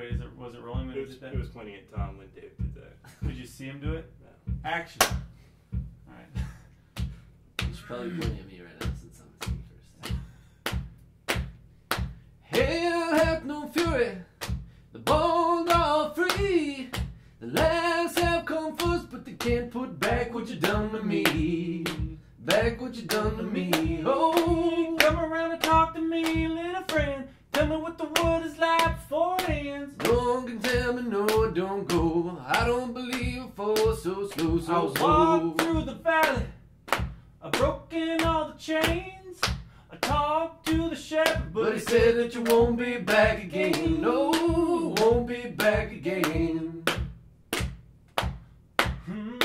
Wait, is it was it rolling when It was, did that? it was pointing at Tom when Dave did that. Did you see him do it? No. Action. All right. You should probably point at me right now since I'm seeing first. Hell hath no fury, the bold are free. The last have come first, but they can't put back what you done to me. Back what you done to me. Oh, Come around and talk to me, little friend. Tell me what the world is like before it ends. no one can tell me no, don't go. I don't believe a force so slow, I so slow. walked through the valley. I broken all the chains. I talked to the shepherd, But he said that you won't be back again. No, won't be back again. Hey,